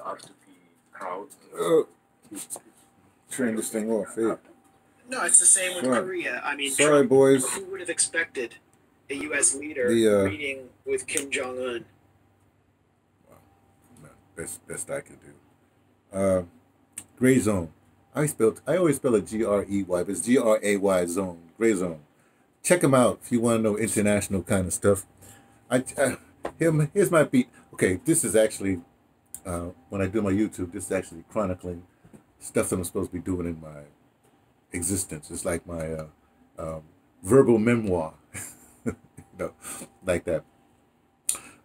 the R2P crowd. Uh, turn this thing off. Hey. No, it's the same with Sorry. Korea. I mean, Sorry, Trump, boys. who would have expected a U.S. leader The, uh, meeting with Kim Jong Un? Best best I can do. Uh, gray zone. I spell I always spell it G R E Y, but it's G R A Y zone. Gray zone. Check them out if you want to know international kind of stuff. I, I here, here's my beat. Okay, this is actually uh, when I do my YouTube. This is actually chronicling stuff that I'm supposed to be doing in my existence. It's like my uh, um, verbal memoir, you know, like that.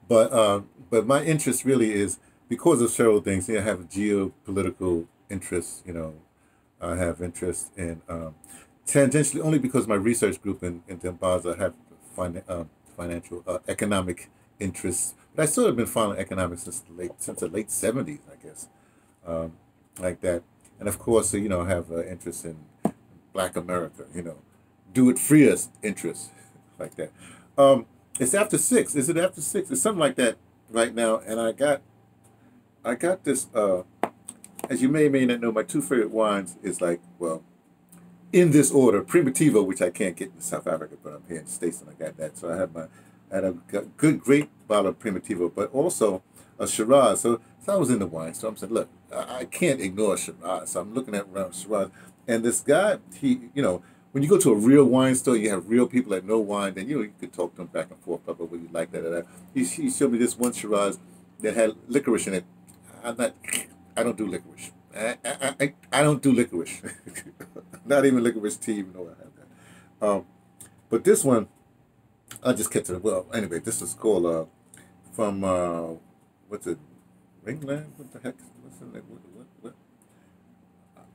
But uh, but my interest really is because of several things. I have geopolitical interests. You know, I have interest in um, tangentially only because my research group in in Dambaza have fin- um, financial uh, economic interests. But I sort of been following economics since the late since the late seventies, I guess, um, like that. And of course, you know, have uh, interest in Black America. You know, do it free us interest, like that. Um, it's after six. Is it after six? It's something like that right now. And I got, I got this. Uh, as you may or may not know, my two favorite wines is like well, in this order: Primitivo, which I can't get in South Africa, but I'm here in the States and I got that. So I had my, I a good, great bottle of Primitivo, but also a Shiraz. So, so I was in the wine store. I'm saying, look, I, can't ignore Shiraz. So I'm looking at Shiraz, and this guy, he, you know, when you go to a real wine store, you have real people that know wine, then you know you could talk to them back and forth about what you like that. that. He, he showed me this one Shiraz that had licorice in it. I'm not, I don't do licorice. I, I, I, I don't do licorice. not even licorice tea, even though I have that. Um, but this one, I just kept it. Well, anyway, this is called uh, from uh, what's it, Ringland? What the heck? What's the name? What, what, what?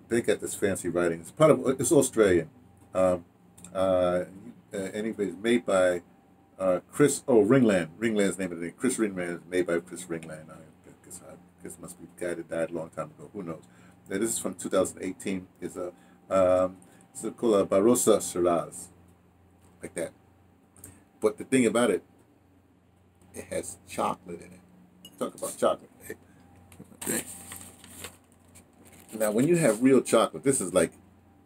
They got this fancy writing. It's part of. It's Australian. Um, uh, uh, anyways, made by uh, Chris. Oh, Ringland. Ringland's name of the name. Chris Ringland is made by Chris Ringland. I guess I guess it must be the guy that died a long time ago. Who knows? Now, this is from 2018. It's a um, it's called a Barossa Shiraz, like that. But the thing about it, it has chocolate in it. Talk about chocolate. Now, when you have real chocolate, this is like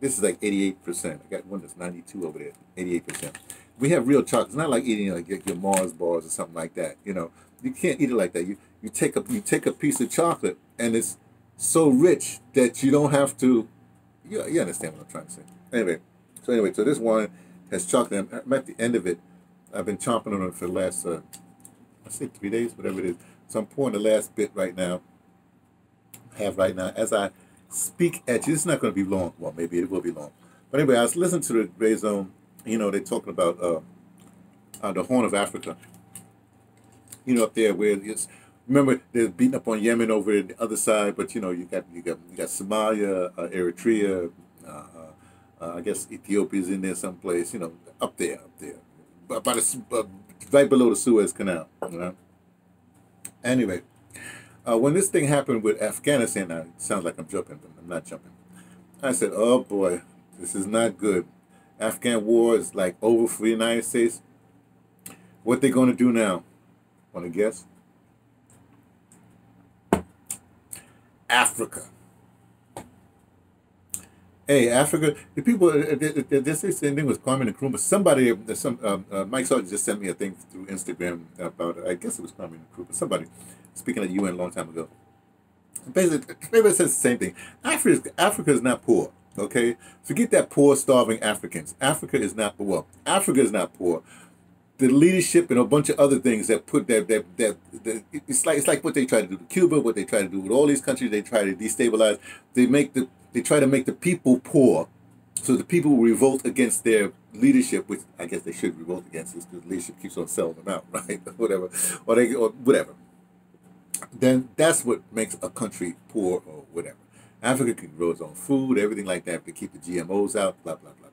this is like 88%. I got one that's 92 over there, 88%. We have real chocolate. It's not like eating like your, your Mars bars or something like that. You know, you can't eat it like that. You you take a you take a piece of chocolate and it's so rich that you don't have to. You, you understand what I'm trying to say. Anyway, so anyway, so this one has chocolate. I'm at the end of it. I've been chomping on it for the last, uh, I say three days, whatever it is. So I'm pouring the last bit right now. Have right now as I speak at you. It's not going to be long. Well, maybe it will be long. But anyway, I was listening to the Gray Zone. You know, they're talking about uh, uh, the Horn of Africa. You know, up there where it's remember they're beating up on Yemen over the other side, but you know you got you got you got Somalia, uh, Eritrea, uh, uh, I guess Ethiopia's in there someplace. You know, up there, up there, by, the uh, right below the Suez Canal. You know? Anyway, uh, when this thing happened with Afghanistan, now it sounds like I'm jumping, but I'm not jumping. I said, "Oh boy, this is not good." Afghan war is like over for the United States. What they going to do now? Want to guess? Africa. Hey, Africa. The people. uh, uh, This the same thing with Kwame Nkrumah. Somebody, uh, some um, uh, Mike Sargent just sent me a thing through Instagram about. I guess it was Kwame Nkrumah. Somebody speaking at the UN a long time ago. Basically, it says the same thing. Africa, Africa is not poor. Okay, forget that poor, starving Africans. Africa is not poor. Africa is not poor. The leadership and a bunch of other things that put that that that, that it's like it's like what they try to do to Cuba, what they try to do with all these countries. They try to destabilize. They make the they try to make the people poor, so the people revolt against their leadership, which I guess they should revolt against because leadership keeps on selling them out, right? whatever, or they or whatever. Then that's what makes a country poor or whatever. Africa can grow its own food, everything like that, to keep the GMOs out, blah blah blah.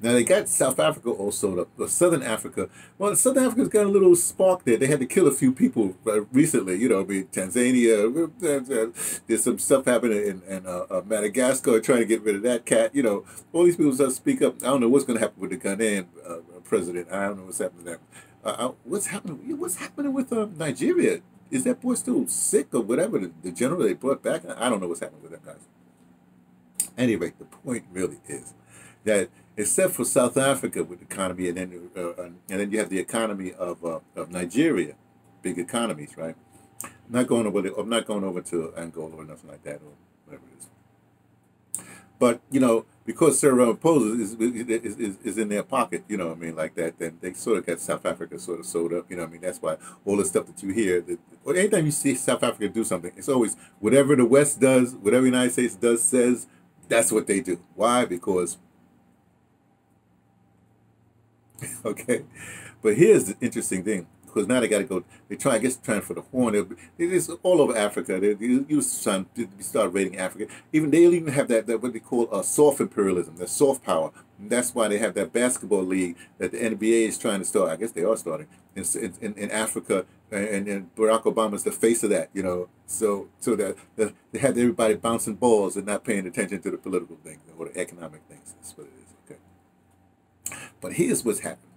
Now they got South Africa also, the, the Southern Africa. Well, Southern Africa's got a little spark there. They had to kill a few people uh, recently. You know, mean, Tanzania. There's some stuff happening in, in uh, uh, Madagascar, trying to get rid of that cat. You know, all these people start to speak up. I don't know what's going to happen with the Ghanaian uh, president. I don't know what's happening there. Uh, uh, what's happening? What's happening with Nigeria? is that boy still sick or whatever? The, the general they brought back, I don't know what's happening with them guys. Anyway, the point really is that except for South Africa with the economy, and then uh, uh, and then you have the economy of uh, of Nigeria, big economies, right? I'm not going over. I'm not going over to Angola or nothing like that, or whatever it is. But you know, because Cyril Ramaphosa is, is, is, is in their pocket, you know I mean, like that, then they sort of got South Africa sort of sewed up, you know I mean? That's why all the stuff that you hear, that, or anytime you see South Africa do something, it's always whatever the West does, whatever the United States does, says, that's what they do. Why? Because, okay, but here's the interesting thing because now they got to go. They try, I guess, trying for the horn. It is all over Africa. They, they use trying to start raiding Africa. Even they even have that, that what they call a soft imperialism, the soft power. And that's why they have that basketball league that the NBA is trying to start. I guess they are starting in in, in Africa, and, and Barack Obama is the face of that. You know, so so that the, they have everybody bouncing balls and not paying attention to the political things or the economic things. That's what it is. But here's what's happening.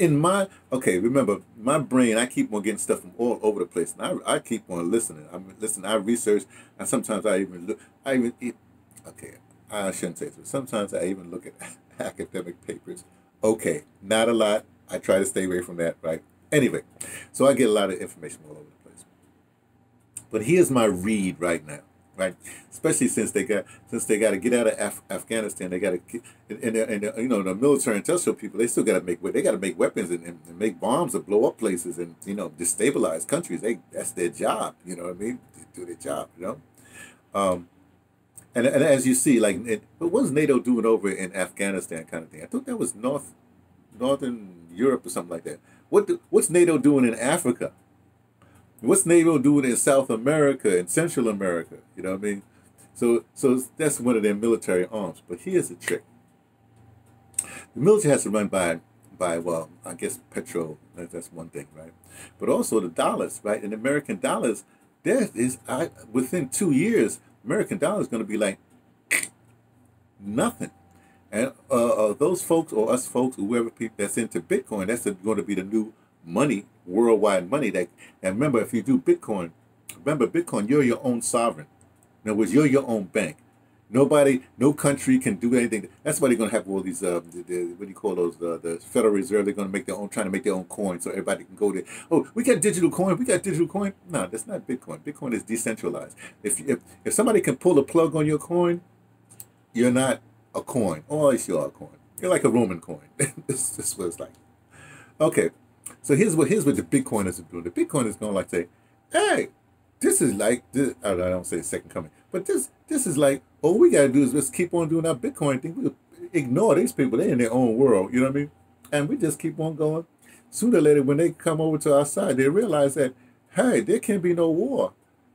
In my okay remember my brain i keep on getting stuff from all over the place and i, I keep on listening. I listen i research and sometimes i even look i even okay i shouldn't say this sometimes i even look at academic papers. Okay not a lot. I try to stay away from that right? Anyway so i get a lot of information all over the place. But here's my read right now right? Especially since they got since they got to get out of Af- Afghanistan, they got to and, and, and, you know the military industrial people they still got to make they got to make weapons and, and, make bombs to blow up places and you know destabilize countries. They that's their job. You know what I mean? They do their job. You know. Um, and, and as you see, like, it, what was NATO doing over in Afghanistan, kind of thing? I thought that was North, Northern Europe or something like that. What do, what's NATO doing in Africa? What's NATO doing in South America and Central America? You know what I mean? So, so that's one of their military arms. But here's the trick: the military has to run by, by well, I guess petrol. That's one thing, right? But also the dollars, right? And American dollars, there is I within two years, American dollar is going to be like nothing. And uh, uh, those folks or us folks, whoever people that's into Bitcoin, that's going to be the new money, worldwide money. That and remember, if you do Bitcoin, remember Bitcoin, you're your own sovereign. In other words, you're your own bank. Nobody, no country can do anything. That's why they're going to have all these, uh, the, the, what do you call those, the, the Federal Reserve. They're going to make their own, trying to make their own coin so everybody can go there. Oh, we got digital coin. We got digital coin. No, that's not Bitcoin. Bitcoin is decentralized. If, if, if somebody can pull a plug on your coin, you're not a coin. Oh, you are a coin. You're like a Roman coin. this, this it's like. Okay, so here's what here's what the Bitcoiners are doing. The Bitcoiners going to like say, hey, this is like this. I don't say second coming, but this this is like all we gotta do is just keep on doing our Bitcoin thing. We ignore these people. They're in their own world. You know what I mean? And we just keep on going. Sooner or later, when they come over to our side, they realize that hey, there can be no war.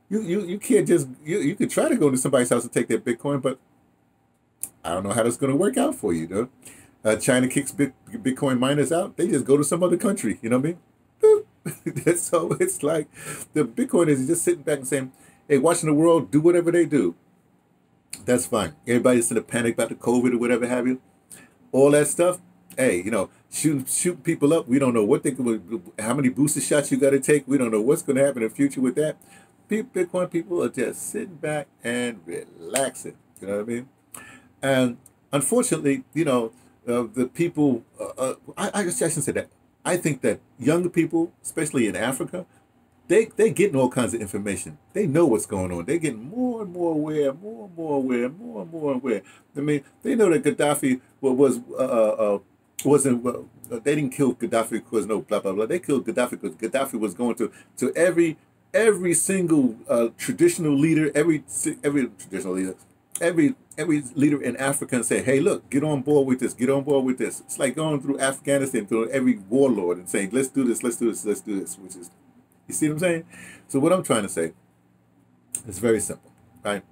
You you you can't just you you could try to go to somebody's house and take their Bitcoin, but I don't know how that's going to work out for you, though uh, China kicks big, Bitcoin miners out, they just go to some other country. You know what I mean? so it's like the Bitcoin is just sitting back and saying, hey, watching the world do whatever they do. That's fine. Everybody's in a panic about the COVID or whatever have you. All that stuff. Hey, you know, shooting shooting people up. We don't know what they how many booster shots you got to take. We don't know what's going to happen in the future with that. Bitcoin people are just sitting back and relaxing. You know what I mean? And unfortunately, you know, uh, the people, uh, uh, I, I, I shouldn't say that. I think that younger people, especially in Africa, they they getting all kinds of information. They know what's going on. They're getting more and more aware, more and more aware, more and more aware. I mean, they know that Gaddafi was uh, uh, wasn't. Uh, they didn't kill Gaddafi because no blah blah blah. They killed Gaddafi because Gaddafi was going to to every every single uh, traditional leader, every every traditional leader every every leader in Africa and say, hey, look, get on board with this, get on board with this. It's like going through Afghanistan through every warlord and saying, let's do this, let's do this, let's do this, which is, you see what I'm saying? So what I'm trying to say is very simple, right?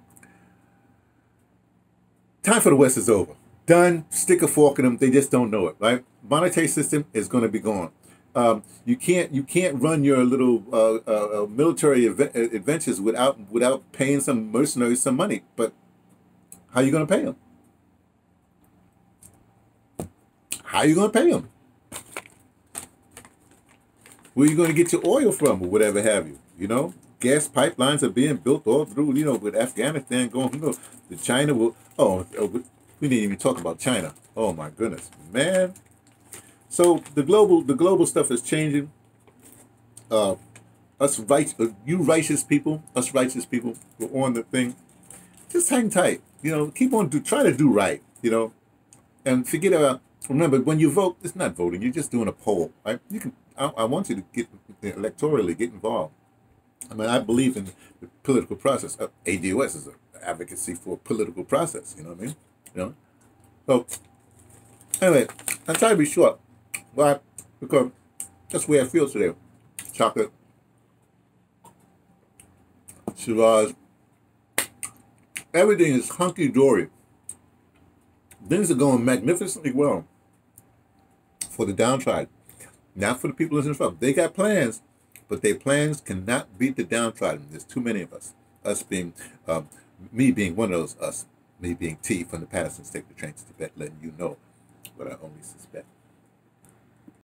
Time for the West is over. Done. Stick a fork in them. They just don't know it, right? Monetary system is going to be gone. Um, you can't you can't run your little uh, uh, uh military adventures without without paying some mercenaries some money. But how are you going to pay them? How are you going to pay them? Where are you going to get your oil from or whatever have you? You know, gas pipelines are being built all through. You know, with Afghanistan going. You know, the China will. Oh, oh, we didn't even talk about China. Oh my goodness, man. So the global the global stuff is changing. Uh, us right, uh, you righteous people, us righteous people, we're on the thing. Just hang tight. You know, keep on do try to do right. You know, and forget about. Remember, when you vote, it's not voting. You're just doing a poll, right? You can. I, I want you to get electorally get involved. I mean, I believe in the political process. Uh, ADOS is an advocacy for political process. You know what I mean? You know. So anyway, I'm trying to be short. Why? Because that's the way I feel today. Chocolate, Shiraz, everything is hunky dory. Things are going magnificently well for the downtrodden, not for the people in the. They got plans, but their plans cannot beat the downtrodden. There's too many of us. Us being, um, me being one of those us, me being T from the Patterson State, the train to Tibet, letting you know what I only suspect.